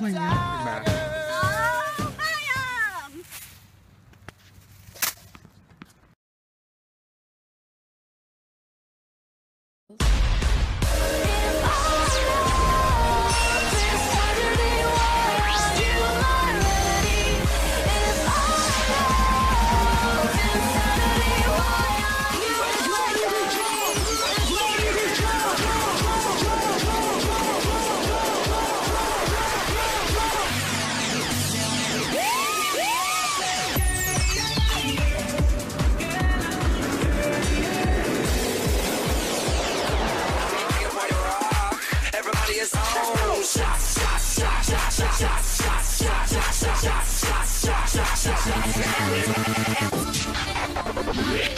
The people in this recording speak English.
欢迎。Yeah.